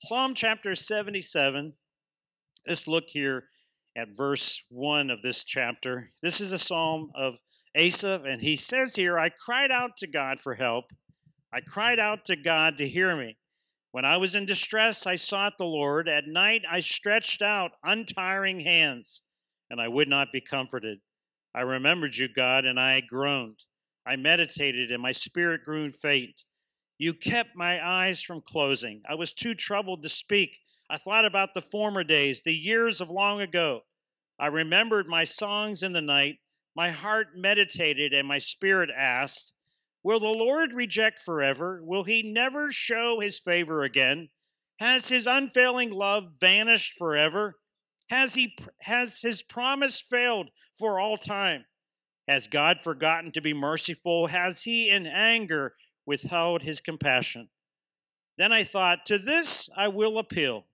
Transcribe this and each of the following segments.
Psalm chapter 77. Let's look here at verse 1 of this chapter. This is a psalm of Asaph, and he says here, I cried out to God for help. I cried out to God to hear me. When I was in distress, I sought the Lord. At night, I stretched out untiring hands, and I would not be comforted. I remembered you, God, and I groaned. I meditated, and my spirit grew faint. You kept my eyes from closing. I was too troubled to speak. I thought about the former days, the years of long ago. I remembered my songs in the night. My heart meditated, and my spirit asked, Will the Lord reject forever? Will he never show his favor again? Has his unfailing love vanished forever? Has, he, has his promise failed for all time? Has God forgotten to be merciful? Has he in anger withheld his compassion. Then I thought, To this I will appeal.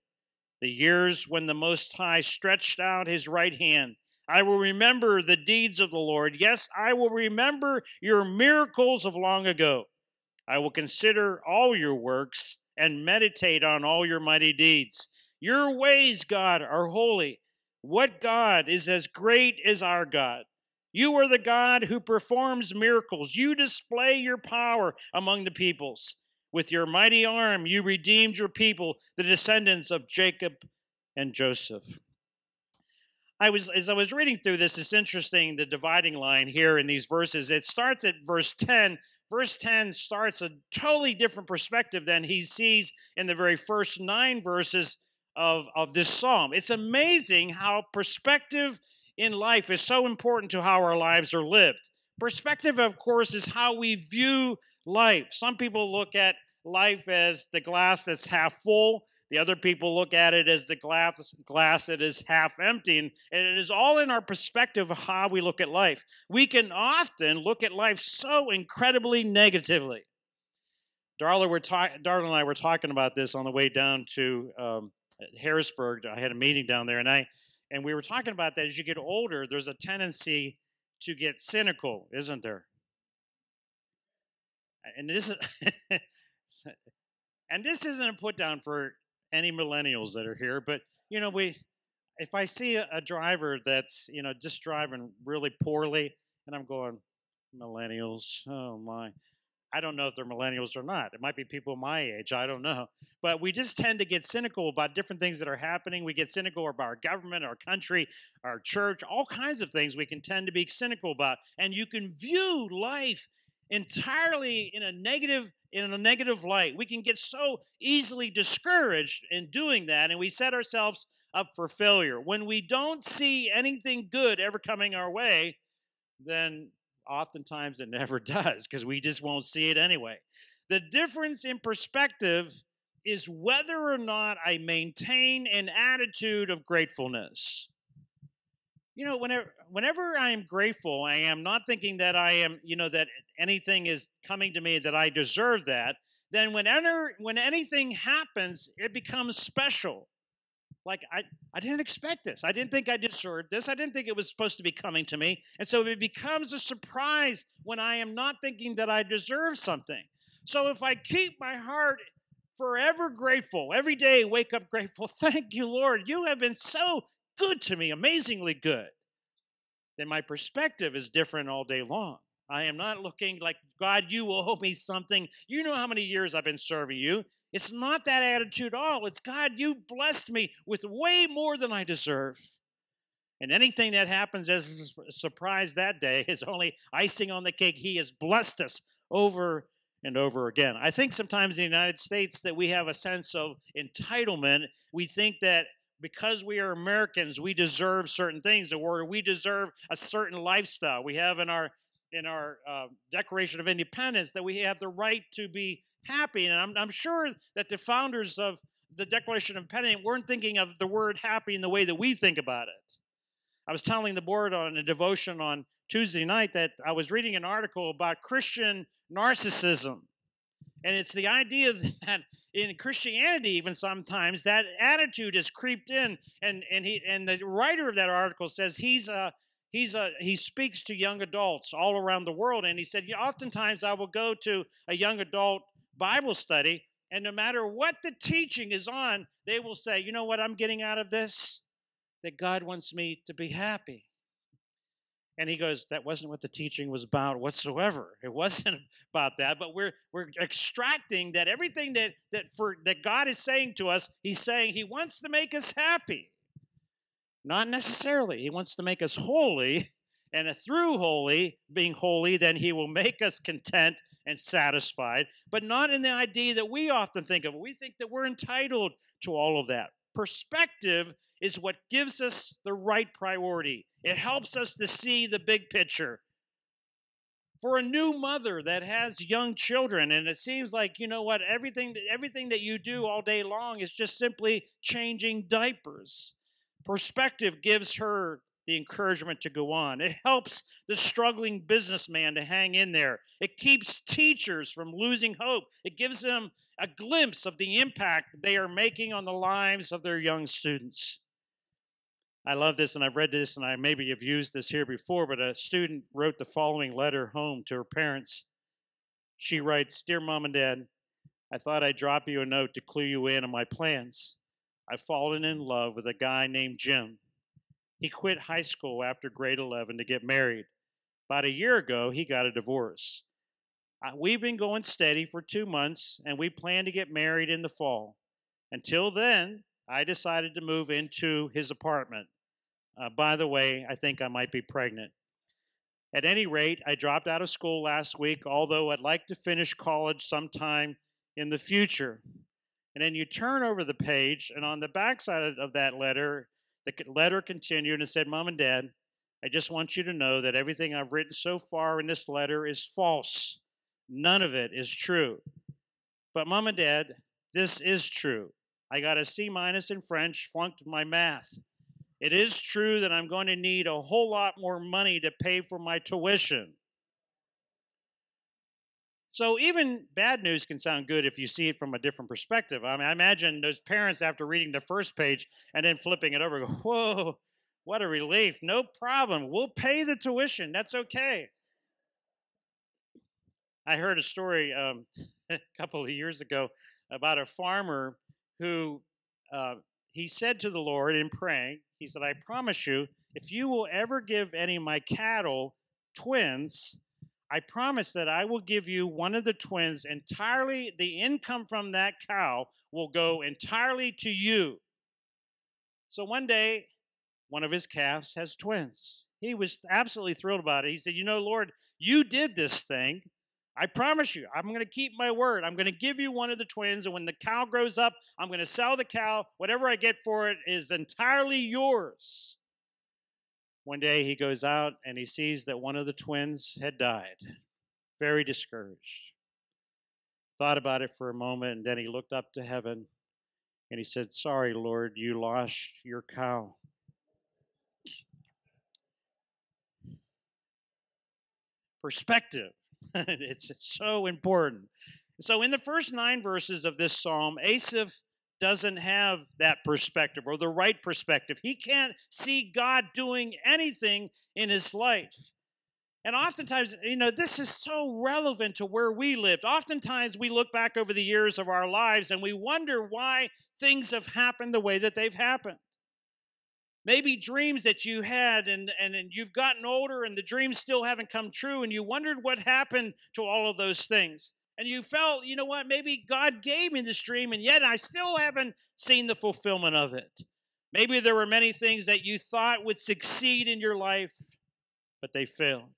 The years when the Most High stretched out his right hand. I will remember the deeds of the Lord. Yes, I will remember your miracles of long ago. I will consider all your works and meditate on all your mighty deeds. Your ways, God, are holy. What God is as great as our God? You are the God who performs miracles. You display your power among the peoples. With your mighty arm, you redeemed your people, the descendants of Jacob and Joseph. I was as I was reading through this, it's interesting the dividing line here in these verses. It starts at verse 10. Verse 10 starts a totally different perspective than he sees in the very first nine verses of, of this psalm. It's amazing how perspective in life is so important to how our lives are lived. Perspective, of course, is how we view life. Some people look at life as the glass that's half full. The other people look at it as the glass, glass that is half empty. And, it is all in our perspective of how we look at life. We can often look at life so incredibly negatively. Darla, we're ta- Darla and I were talking about this on the way down to um, Harrisburg. I had a meeting down there, and I and we were talking about that as you get older, there's a tendency to get cynical, isn't there? And this is and this isn't a put down for any millennials that are here, but you know, we if I see a, driver that's, you know, just driving really poorly and I'm going, millennials, oh my. I don't know if they're millennials or not. It might be people my age. I don't know. But we just tend to get cynical about different things that are happening. We get cynical about our government, our country, our church, all kinds of things we can tend to be cynical about. And you can view life entirely in a negative in a negative light. We can get so easily discouraged in doing that and we set ourselves up for failure. When we don't see anything good ever coming our way, then oftentimes it never does because we just won't see it anyway. The difference in perspective is whether or not I maintain an attitude of gratefulness. You know, whenever whenever I am grateful, I am not thinking that I am, you know, that anything is coming to me that I deserve that. Then whenever when anything happens, it becomes special like I, I didn't expect this. I didn't think I deserved this. I didn't think it was supposed to be coming to me. And so it becomes a surprise when I am not thinking that I deserve something. So if I keep my heart forever grateful, every day wake up grateful, thank you, Lord, you have been so good to me, amazingly good, then my perspective is different all day long. I am not looking like, God, you owe me something. You know how many years I've been serving you. It's not that attitude at all. It's, God, you blessed me with way more than I deserve. And anything that happens as a surprise that day is only icing on the cake. He has blessed us over and over again. I think sometimes in the United States that we have a sense of entitlement. We think that because we are Americans, we deserve certain things, or we deserve a certain lifestyle. We have in our in our uh, Declaration of Independence that we have the right to be happy. And I'm, I'm sure that the founders of the Declaration of Independence weren't thinking of the word happy in the way that we think about it. I was telling the board on a devotion on Tuesday night that I was reading an article about Christian narcissism. And it's the idea that in Christianity, even sometimes, that attitude has creeped in. And, and, he, and the writer of that article says he's a, he's a he speaks to young adults all around the world and he said oftentimes i will go to a young adult bible study And no matter what the teaching is on, they will say, you know what I'm getting out of this? That God wants me to be happy. And he goes, that wasn't what the teaching was about whatsoever. It wasn't about that, but we're we're extracting that everything that that for that God is saying to us, he's saying he wants to make us happy. Not necessarily. He wants to make us holy, and through holy, being holy, then he will make us content and satisfied, but not in the idea that we often think of. We think that we're entitled to all of that. Perspective is what gives us the right priority. It helps us to see the big picture. For a new mother that has young children, and it seems like, you know what, everything, everything that you do all day long is just simply changing diapers. Perspective gives her the encouragement to go on. It helps the struggling businessman to hang in there. It keeps teachers from losing hope. It gives them a glimpse of the impact they are making on the lives of their young students. I love this, and I've read this, and I maybe have used this here before, but a student wrote the following letter home to her parents. She writes Dear Mom and Dad, I thought I'd drop you a note to clue you in on my plans. I've fallen in love with a guy named Jim. He quit high school after grade 11 to get married. About a year ago, he got a divorce. We've been going steady for two months, and we plan to get married in the fall. Until then, I decided to move into his apartment. Uh, by the way, I think I might be pregnant. At any rate, I dropped out of school last week, although I'd like to finish college sometime in the future. And then you turn over the page, and on the backside of that letter the letter continued and said, Mom and Dad, I just want you to know that everything I've written so far in this letter is false. None of it is true. But, Mom and Dad, this is true. I got a C minus in French, flunked my math. It is true that I'm going to need a whole lot more money to pay for my tuition. So even bad news can sound good if you see it from a different perspective. I mean, I imagine those parents after reading the first page and then flipping it over go, "Whoa, what a relief! No problem. We'll pay the tuition. That's okay." I heard a story um, a couple of years ago about a farmer who uh, he said to the Lord in praying, he said, "I promise you, if you will ever give any of my cattle twins." I promise that I will give you one of the twins entirely, the income from that cow will go entirely to you. So one day, one of his calves has twins. He was absolutely thrilled about it. He said, You know, Lord, you did this thing. I promise you, I'm going to keep my word. I'm going to give you one of the twins, and when the cow grows up, I'm going to sell the cow. Whatever I get for it is entirely yours. One day he goes out and he sees that one of the twins had died. Very discouraged. Thought about it for a moment and then he looked up to heaven and he said, Sorry, Lord, you lost your cow. Perspective. it's, so important. So, in the first nine verses of this psalm, Asaph doesn't have that perspective or the right perspective. He can't see God doing anything in his life. And oftentimes, you know, this is so relevant to where we lived. Oftentimes, we look back over the years of our lives and we wonder why things have happened the way that they've happened. Maybe dreams that you had and, and, and you've gotten older and the dreams still haven't come true, and you wondered what happened to all of those things and you felt, you know what, maybe God gave me this dream, and yet I still haven't seen the fulfillment of it. Maybe there were many things that you thought would succeed in your life, but they failed.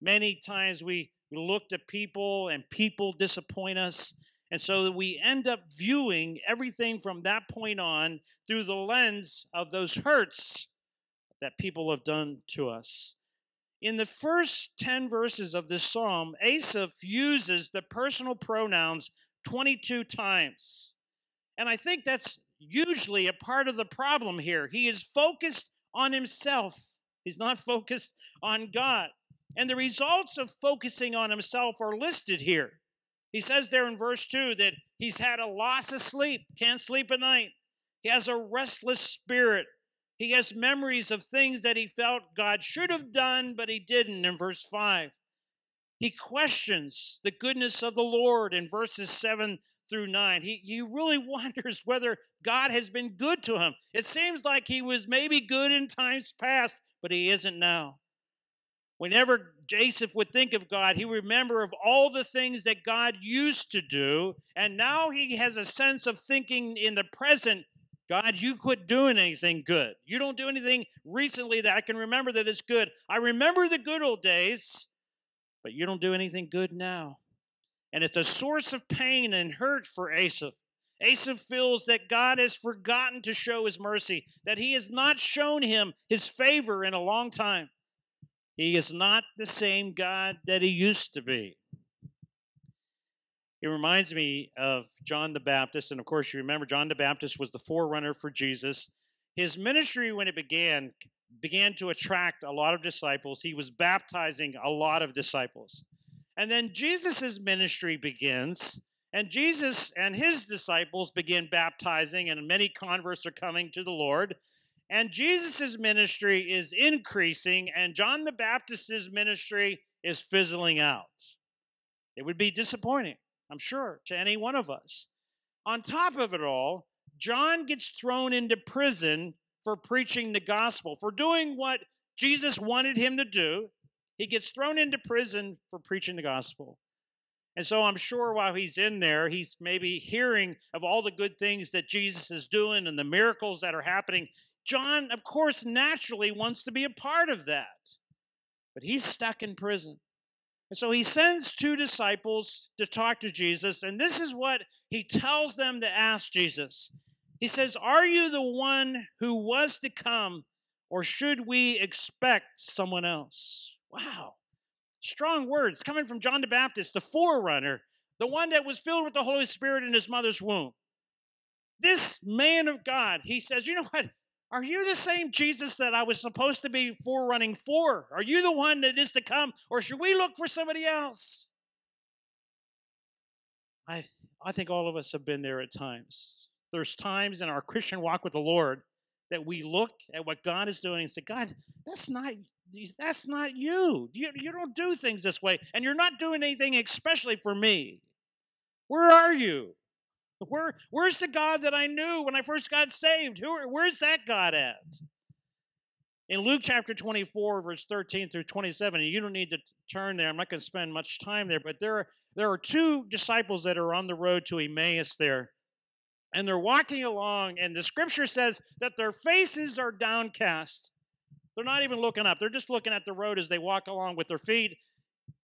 Many times we look to people and people disappoint us. And so we end up viewing everything from that point on through the lens of those hurts that people have done to us. In the first 10 verses of this psalm, Asaph uses the personal pronouns 22 times. And I think that's usually a part of the problem here. He is focused on himself, he's not focused on God. And the results of focusing on himself are listed here. He says there in verse 2 that he's had a loss of sleep, can't sleep at night. He has a restless spirit. He has memories of things that he felt God should have done, but he didn't in verse 5. He questions the goodness of the Lord in verses 7 through 9, he, he really wonders whether God has been good to him. It seems like he was maybe good in times past, but he isn't now. Whenever Joseph would think of God, he remember of all the things that God used to do, and now he has a sense of thinking in the present God, you quit doing anything good. You don't do anything recently that I can remember that is good. I remember the good old days, but you don't do anything good now. And it's a source of pain and hurt for Asaph. Asaph feels that God has forgotten to show his mercy, that he has not shown him his favor in a long time. He is not the same God that he used to be. It reminds me of John the Baptist. And of course, you remember John the Baptist was the forerunner for Jesus. His ministry, when it began, began to attract a lot of disciples. He was baptizing a lot of disciples. And then Jesus' ministry begins, and Jesus and his disciples begin baptizing, and many converts are coming to the Lord. And Jesus' ministry is increasing, and John the Baptist's ministry is fizzling out. It would be disappointing. I'm sure, to any one of us. On top of it all, John gets thrown into prison for preaching the gospel, for doing what Jesus wanted him to do. He gets thrown into prison for preaching the gospel. And so I'm sure while he's in there, he's maybe hearing of all the good things that Jesus is doing and the miracles that are happening. John, of course, naturally wants to be a part of that. But he's stuck in prison. And so he sends two disciples to talk to Jesus, and this is what he tells them to ask Jesus. He says, Are you the one who was to come, or should we expect someone else? Wow. Strong words coming from John the Baptist, the forerunner, the one that was filled with the Holy Spirit in his mother's womb. This man of God, he says, You know what? Are you the same Jesus that I was supposed to be forerunning for? Are you the one that is to come, or should we look for somebody else? I, I think all of us have been there at times. There's times in our Christian walk with the Lord that we look at what God is doing and say, God, that's not that's not you. You, you don't do things this way, and you're not doing anything especially for me. Where are you? Where, where's the God that I knew when I first got saved? Who, where's that God at? In Luke chapter 24, verse 13 through 27, and you don't need to turn there, I'm not going to spend much time there, but there are, there are two disciples that are on the road to Emmaus there. And they're walking along, and the scripture says that their faces are downcast. They're not even looking up, they're just looking at the road as they walk along with their feet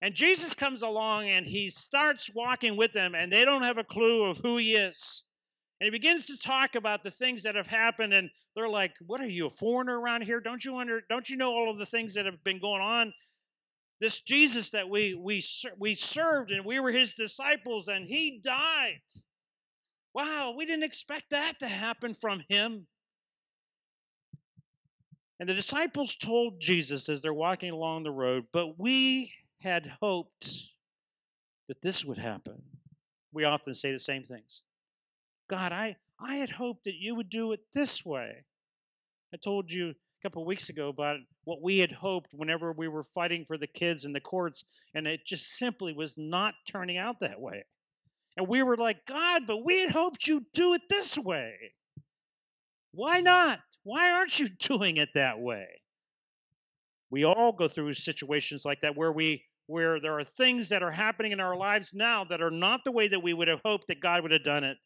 and Jesus comes along and he starts walking with them, and they don't have a clue of who he is. And he begins to talk about the things that have happened, and they're like, "What are you, a foreigner around here? Don't you under, Don't you know all of the things that have been going on? This Jesus that we we we served, and we were his disciples, and he died. Wow, we didn't expect that to happen from him." And the disciples told Jesus as they're walking along the road, "But we had hoped that this would happen. We often say the same things. God, I, I had hoped that you would do it this way. I told you a couple of weeks ago about what we had hoped whenever we were fighting for the kids in the courts, and it just simply was not turning out that way. And we were like, God, but we had hoped you'd do it this way. Why mm-hmm. not? Why aren't you doing it that way? We all go through situations like that where we where there are things that are happening in our lives now that are not the way that we would have hoped that God would have done it.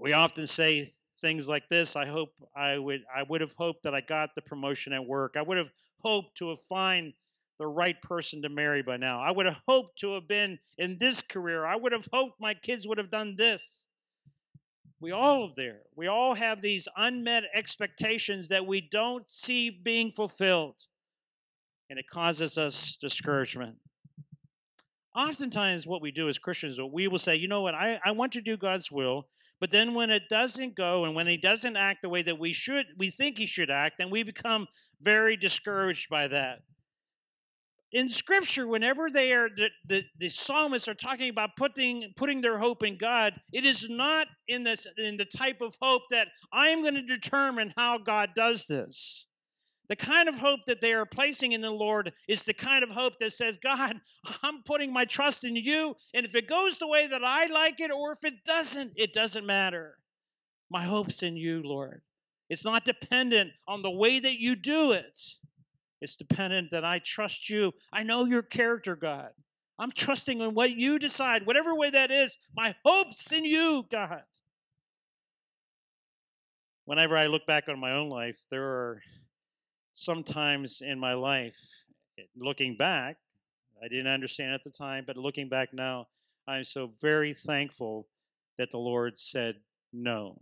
We often say things like this I hope I would I would have hoped that I got the promotion at work. I would have hoped to have find the right person to marry by now. I would have hoped to have been in this career. I would have hoped my kids would have done this. We all there. We all have these unmet expectations that we don't see being fulfilled and it causes us discouragement. Oftentimes, what we do as Christians, we will say, you know what, I, I want to do God's will, but then when it doesn't go and when He doesn't act the way that we should, we think He should act, then we become very discouraged by that. In Scripture, whenever they are the, the, the psalmists are talking about putting putting their hope in God, it is not in this in the type of hope that I am going to determine how God does this. The kind of hope that they are placing in the Lord is the kind of hope that says, God, I'm putting my trust in you. And if it goes the way that I like it, or if it doesn't, it doesn't matter. My hope's in you, Lord. It's not dependent on the way that you do it, it's dependent that I trust you. I know your character, God. I'm trusting in what you decide, whatever way that is. My hope's in you, God. Whenever I look back on my own life, there are sometimes in my life, eh, looking back, I didn't understand at the time, but looking back now, I'm so very thankful that the Lord said no.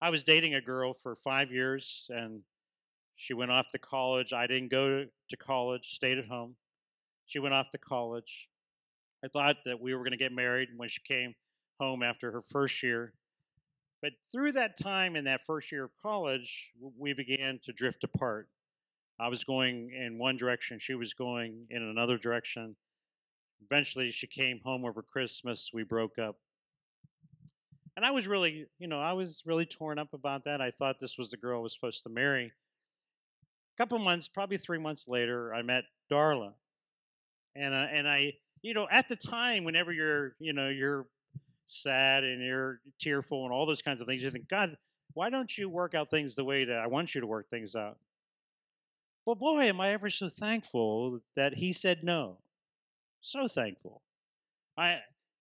I was dating a girl for five years and she went off to college. I didn't go to college, stayed at home. She went off to college. I thought that we were going to get married when she came home after her first year. But through that time in that first year of college, we began to drift apart. I was going in one direction, she was going in another direction. Eventually, she came home over Christmas. We broke up. And I was really, you know, I was really torn up about that. I thought this was the girl I was supposed to marry. A couple months, probably three months later, I met Darla. And, uh, and I, you know, at the time, whenever you're, you know, you're sad and you're tearful and all those kinds of things, you think, God, why don't you work out things the way that I want you to work things out? Well, boy, am I ever so thankful that he said no. So thankful. I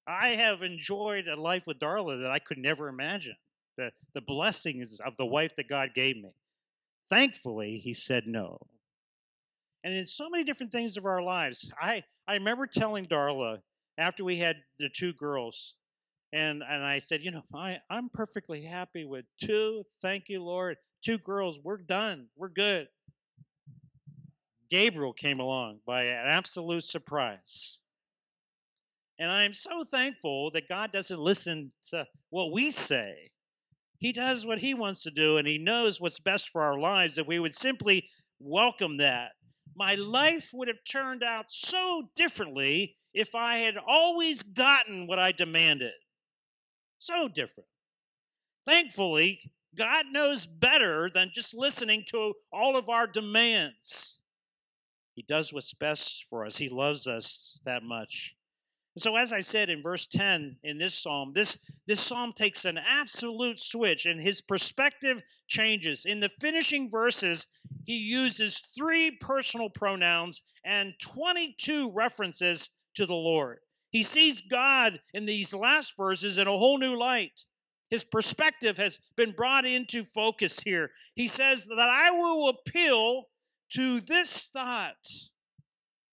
I have enjoyed a life with Darla that I could never imagine. The the blessings of the wife that God gave me. Thankfully, he said no. And in so many different things of our lives, I, I remember telling Darla after we had the two girls, and and I said, you know, I I'm perfectly happy with two. Thank you, Lord. Two girls. We're done. We're good. Gabriel came along by an absolute surprise. And I am so thankful that God doesn't listen to what we say. He does what He wants to do, and He knows what's best for our lives, that we would simply welcome that. My life would have turned out so differently if I had always gotten what I demanded. So different. Thankfully, God knows better than just listening to all of our demands. He does what's best for us. He loves us that much. So, as I said in verse 10 in this psalm, this, this psalm takes an absolute switch and his perspective changes. In the finishing verses, he uses three personal pronouns and 22 references to the Lord. He sees God in these last verses in a whole new light. His perspective has been brought into focus here. He says that I will appeal to this thought.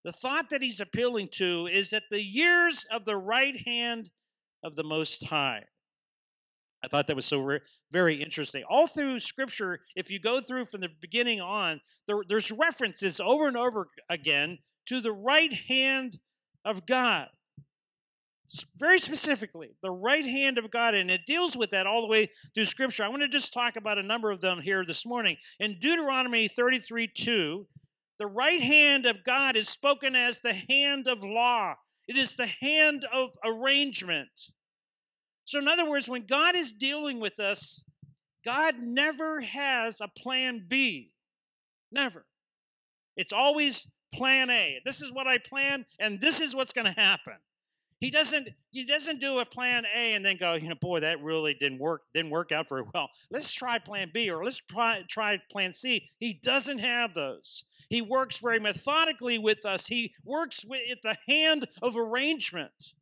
The thought that he's appealing to is that the years of the right hand of the Most High. I thought that was so very interesting. All through Scripture, if you go through from the beginning on, there, there's references over and over again to the right hand of God very specifically, the right hand of God, and it deals with that all the way through Scripture. I want to just talk about a number of them here this morning. In Deuteronomy 33 2, the right hand of God is spoken as the hand of law, it is the hand of arrangement. So, in other words, when God is dealing with us, God never has a plan B. Never. It's always plan A. This is what I plan, and this is what's going to happen. He doesn't he doesn't do a plan A and then go, you know, boy, that really didn't work didn't work out very well. Let's try plan B or let's try try plan C. He doesn't have those. He works very methodically with us. He works with the hand of arrangement.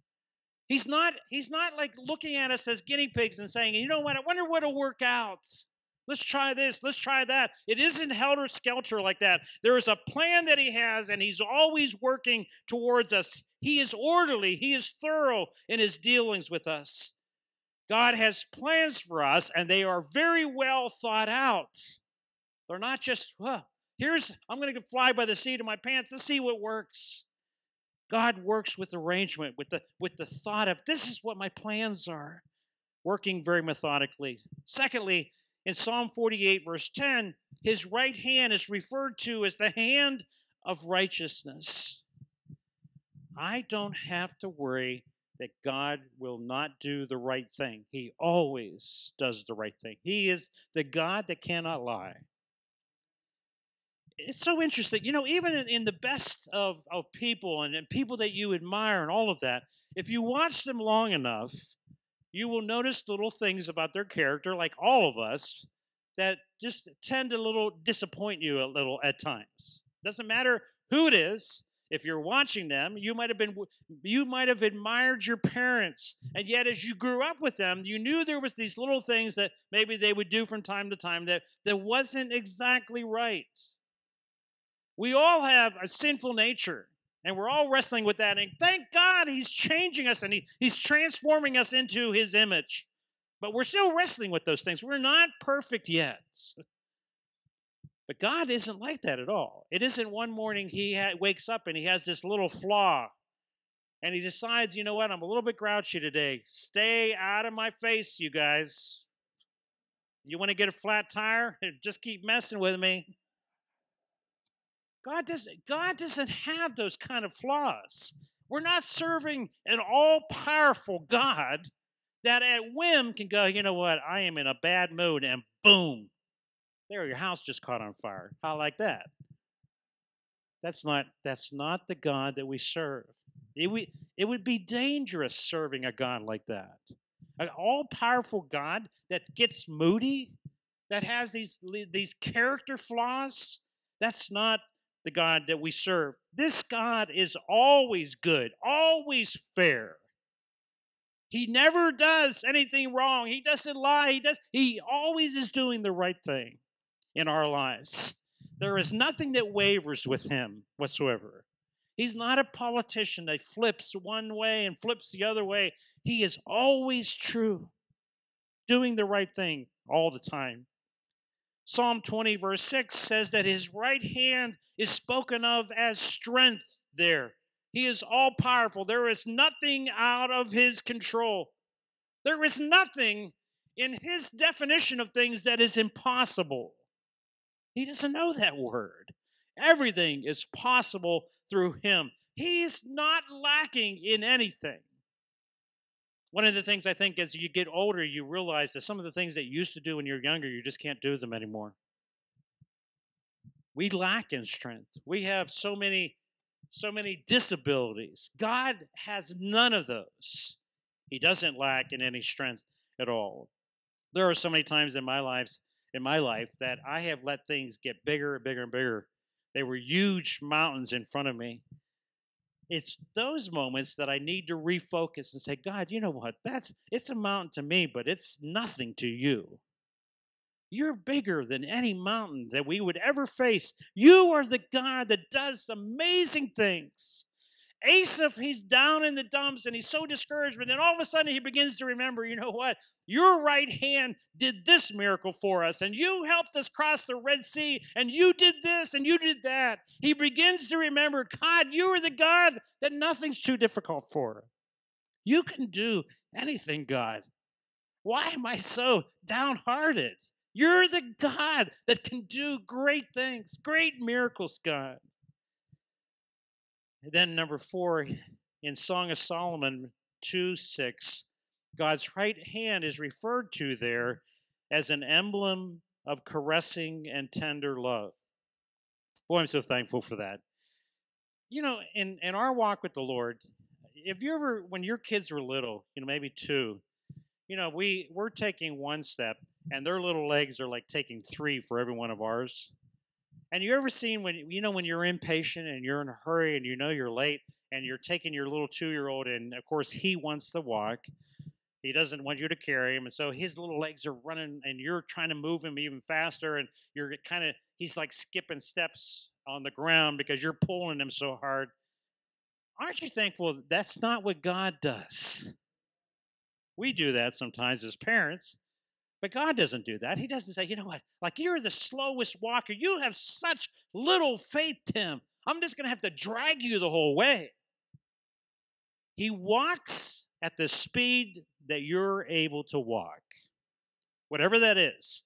He's not he's not like looking at us as guinea pigs and saying, you know what, I wonder what'll work out. Let's try this. Let's try that. It isn't helter skelter like that. There is a plan that he has, and he's always working towards us. He is orderly, He is thorough in His dealings with us. God has plans for us, and they are very well thought out. They're not just, here's, I'm going to fly by the seat of my pants. Let's see what works. God works with arrangement, with the, with the thought of this is what my plans are, working very methodically. Secondly, in Psalm 48, verse 10, his right hand is referred to as the hand of righteousness. I don't have to worry that God will not do the right thing. He always does the right thing. He is the God that cannot lie. It's so interesting. You know, even in, the best of, of people and, and people that you admire and all of that, if you watch them long enough, you will notice little things about their character, like all of us, that just tend to little disappoint you a little at times. Doesn't matter who it is, if you're watching them you might have been you might have admired your parents and yet as you grew up with them you knew there was these little things that maybe they would do from time to time that that wasn't exactly right we all have a sinful nature and we're all wrestling with that and thank god he's changing us and he, he's transforming us into his image but we're still wrestling with those things we're not perfect yet but God isn't like that at all. It isn't one morning he ha- wakes up and he has this little flaw and he decides, you know what, I'm a little bit grouchy today. Stay out of my face, you guys. You want to get a flat tire? Just keep messing with me. God doesn't, God doesn't have those kind of flaws. We're not serving an all powerful God that at whim can go, you know what, I am in a bad mood, and boom, there, your house just caught on fire. How like that? That's not that's not the God that we serve. It would, it would be dangerous serving a God like that. An all-powerful God that gets moody, that has these these character flaws. That's not the God that we serve. This God is always good, always fair. He never does anything wrong. He doesn't lie. He does he always is doing the right thing in our lives. There is nothing that wavers with him whatsoever. He's not a politician that flips one way and flips the other way. He is always true, doing the right thing all the time. Psalm 20, verse 6 says that his right hand is spoken of as strength there. He is all powerful. There is nothing out of his control. There is nothing in his definition of things that is impossible. He doesn't know that word. Everything is possible through him. He's not lacking in anything. One of the things I think as you get older, you realize that some of the things that you used to do when you're younger, you just can't do them anymore. We lack in strength. We have so many, so many disabilities. God has none of those. He doesn't lack in any strength at all. There are so many times in my lives, in my life that I have let things get bigger and bigger and bigger. They were huge mountains in front of me. It's those moments that I need to refocus and say, God, you know what? That's it's a mountain to me, but it's nothing to you. You're bigger than any mountain that we would ever face. You are the God that does amazing things. Asaph, he's down in the dumps and he's so discouraged, but then all of a sudden he begins to remember, you know what? Your right hand did this miracle for us, and you helped us cross the Red Sea, and you did this, and you did that. He begins to remember, God, you are the God that nothing's too difficult for. You can do anything, God. Why am I so downhearted? You're the God that can do great things, great miracles, God. Then number four, in Song of Solomon 2 6, God's right hand is referred to there as an emblem of caressing and tender love. Boy, I'm so thankful for that. You know, in, in our walk with the Lord, if you ever, when your kids were little, you know, maybe two, you know, we, we're taking one step and their little legs are like taking three for every one of ours. And you ever seen when you know when you're impatient and you're in a hurry and you know you're late and you're taking your little two year old and of course he wants to walk. He doesn't want you to carry him, and so his little legs are running, and you're trying to move him even faster, and you're kind of he's like skipping steps on the ground because you're pulling him so hard. Aren't you thankful that's not what God does? We do that sometimes as parents. But God doesn't do that. He doesn't say, you know what, like you're the slowest walker. You have such little faith, Tim. I'm just going to have to drag you the whole way. He walks at the speed that you're able to walk, whatever that is.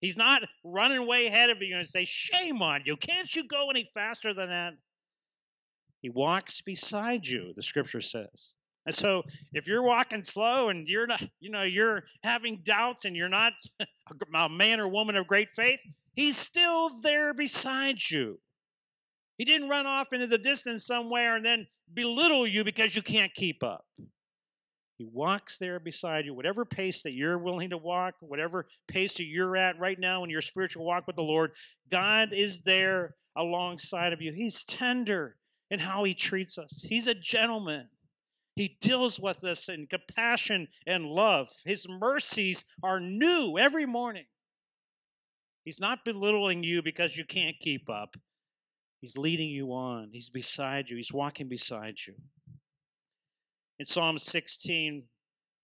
He's not running way ahead of you and say, Shame on you. Can't you go any faster than that? He walks beside you, the scripture says. And so if you're walking slow and you're not, you know, you're having doubts and you're not a man or woman of great faith, he's still there beside you. He didn't run off into the distance somewhere and then belittle you because you can't keep up. He walks there beside you, whatever pace that you're willing to walk, whatever pace that you're at right now in your spiritual walk with the Lord, God is there alongside of you. He's tender in how he treats us, He's a gentleman. He deals with us in compassion and love. His mercies are new every morning. He's not belittling you because you can't keep up. He's leading you on. He's beside you. He's walking beside you. In Psalm 16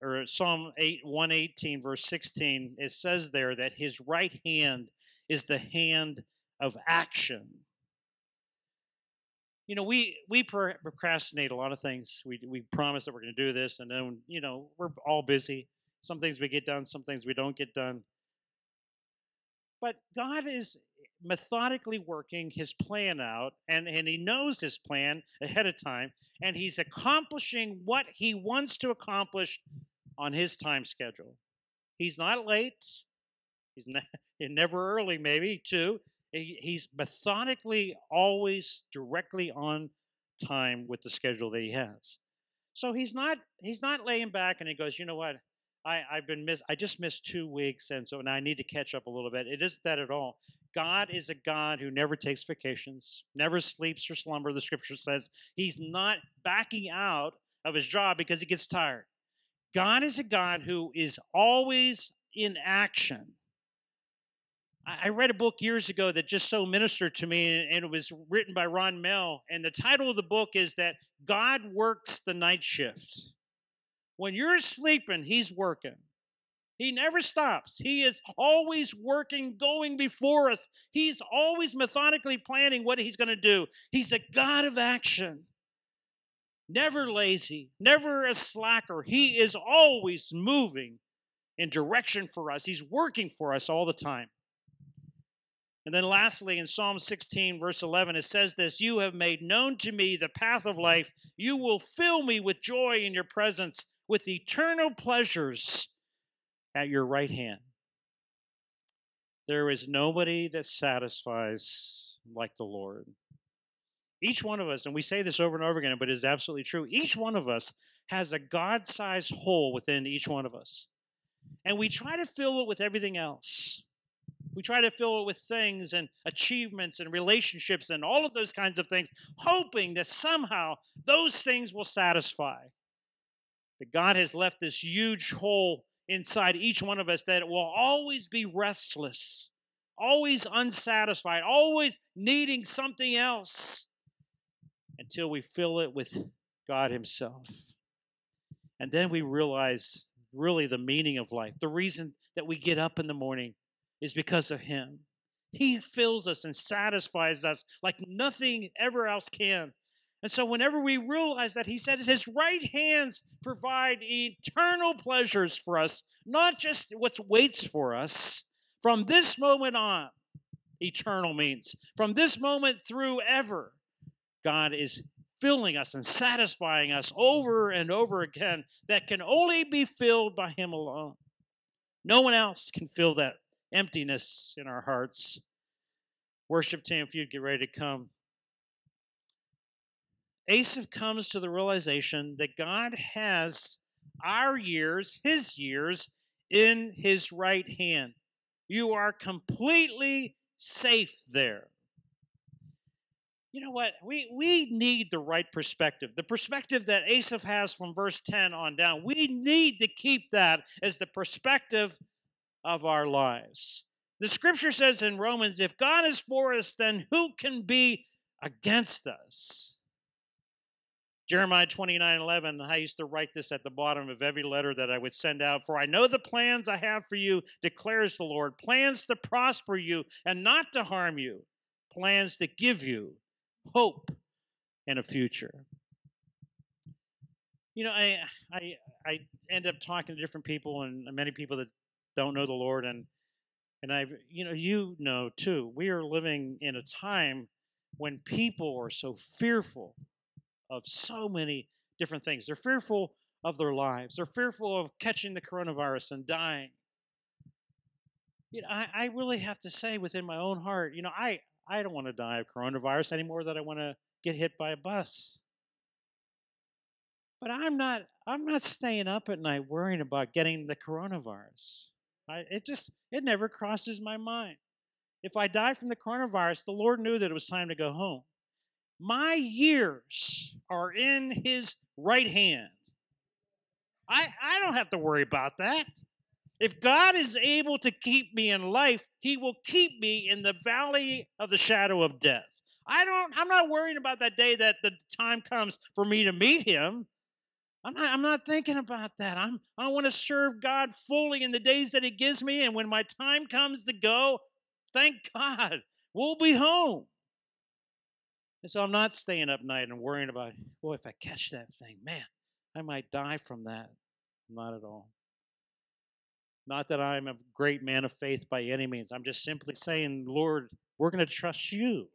or Psalm 8 118 verse 16 it says there that his right hand is the hand of action. You know, we we procrastinate a lot of things. We we promise that we're going to do this and then you know, we're all busy. Some things we get done, some things we don't get done. But God is methodically working his plan out, and, and he knows his plan ahead of time, and he's accomplishing what he wants to accomplish on his time schedule. He's not late. He's ne- never early, maybe, too. He's methodically always directly on time with the schedule that he has. So he's not he's not laying back and he goes, you know what? I, I've been miss I just missed two weeks and so now I need to catch up a little bit. It isn't that at all. God is a God who never takes vacations, never sleeps or slumber, the scripture says. He's not backing out of his job because he gets tired. God is a God who is always in action. I read a book years ago that just so ministered to me, and it was written by Ron Mehl. And the title of the book is that God works the night shift. When you're sleeping, He's working. He never stops. He is always working, going before us. He's always methodically planning what he's going to do. He's a God of action. Never lazy, never a slacker. He is always moving in direction for us. He's working for us all the time. And then lastly, in Psalm 16, verse 11, it says this You have made known to me the path of life. You will fill me with joy in your presence, with eternal pleasures at your right hand. There is nobody that satisfies like the Lord. Each one of us, and we say this over and over again, but it is absolutely true. Each one of us has a God sized hole within each one of us. And we try to fill it with everything else. We try to fill it with things and achievements and relationships and all of those kinds of things, hoping that somehow those things will satisfy. But God has left this huge hole inside each one of us that will always be restless, always unsatisfied, always needing something else until we fill it with God Himself. And then we realize really the meaning of life. The reason that we get up in the morning is because of Him. He fills us and satisfies us like nothing ever else can. And so, whenever we realize that, he said his right hands provide eternal pleasures for us, not just what waits for us. From this moment on, eternal means from this moment through ever, God is filling us and satisfying us over and over again that can only be filled by Him alone. No one else can fill that emptiness in our hearts. Worship team, if you'd get ready to come. Asaph comes to the realization that God has our years, his years, in his right hand. You are completely safe there. You know what? We, we need the right perspective. The perspective that Asaph has from verse 10 on down. We need to keep that as the perspective of our lives. The scripture says in Romans if God is for us, then who can be against us? Jeremiah 29 11, I used to write this at the bottom of every letter that I would send out. For I know the plans I have for you, declares the Lord plans to prosper you and not to harm you, plans to give you hope and a future. You know, I, I, I end up talking to different people and many people that don't know the Lord. And, and I've, you know, you know too, we are living in a time when people are so fearful of so many different things. They're fearful of their lives. They're fearful of catching the coronavirus and dying. You know, I, I really have to say within my own heart, you know, I, I don't want to die of coronavirus anymore than I want to get hit by a bus. But I'm not I'm not staying up at night worrying about getting the coronavirus. I, it just it never crosses my mind. If I died from the coronavirus, the Lord knew that it was time to go home. My years are in his right hand. I, I don't have to worry about that. If God is able to keep me in life, he will keep me in the valley of the shadow of death. I don't I'm not worrying about that day that the time comes for me to meet him. I'm not, I'm not thinking about that. I'm I want to serve God fully in the days that he gives me and when my time comes to go, thank God, we'll be home. And so I'm not staying up night and worrying about, boy, if I catch that thing, man, I might die from that. Not at all. Not that I'm a great man of faith by any means. I'm just simply saying, Lord, we're going to trust you.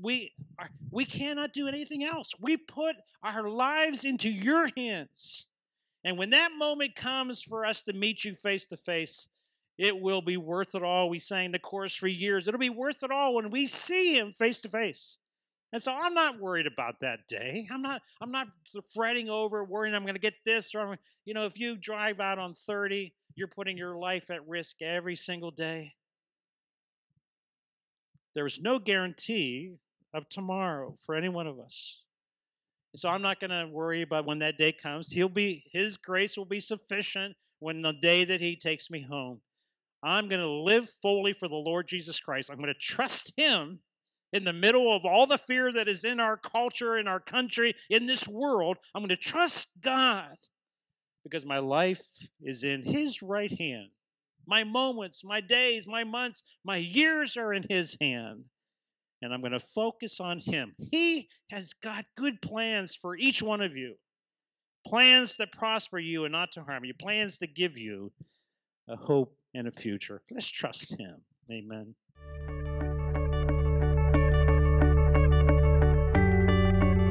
We, are, we cannot do anything else. We put our lives into your hands. And when that moment comes for us to meet you face to face, it will be worth it all. We sang the chorus for years. It'll be worth it all when we see him face to face. And so I'm not worried about that day. I'm not I'm not fretting over worrying I'm going to get this or I'm, you know if you drive out on 30, you're putting your life at risk every single day. There's no guarantee of tomorrow for any one of us. So I'm not going to worry about when that day comes. He'll be his grace will be sufficient when the day that he takes me home. I'm going to live fully for the Lord Jesus Christ. I'm going to trust him in the middle of all the fear that is in our culture, in our country, in this world. I'm going to trust God because my life is in his right hand. My moments, my days, my months, my years are in His hand. And I'm going to focus on Him. He has got good plans for each one of you plans that prosper you and not to harm you, plans to give you a hope and a future. Let's trust Him. Amen.